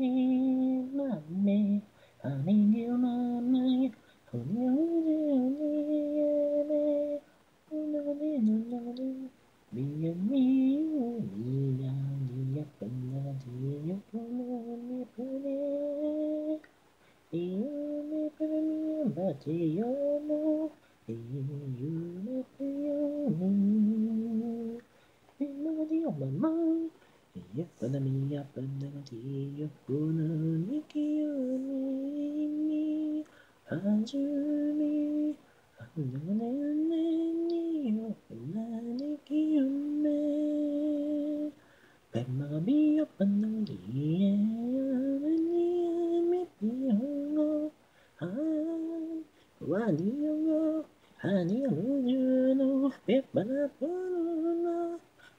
Do you know? Banami up and the Bunaniki me Hajumi Hananani Naniki me Bemami up and the Yanani Hi Wadi Yogo Hani Lujano Pipana Polo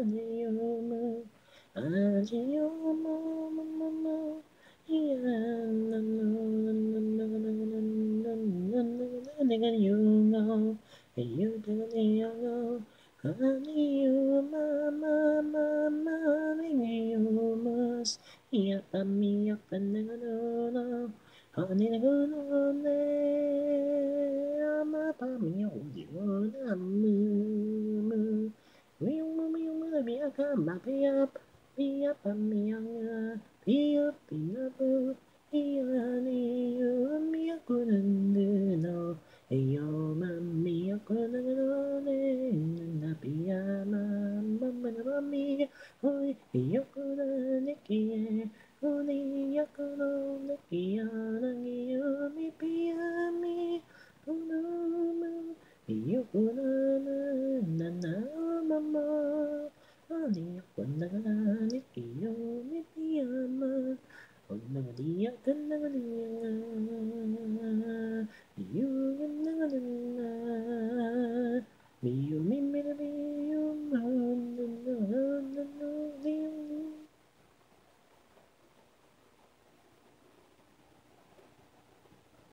Adiyoma, Adiyoma, Mama, Adiyoma, Adiyoma, Adiyoma, Mama, Mama, Adiyomas, Yami, Yapanagana, Adiyona, Ama, Pami, Odiyona, Mama, Mama, up, come pee up, pee up, me up, pee up, pee up, pee up, me up, couldn't know. Yo, mami, couldn't be a mamma, me, hoy, yo couldn't, Nicky, only yo couldn't, Nicky, When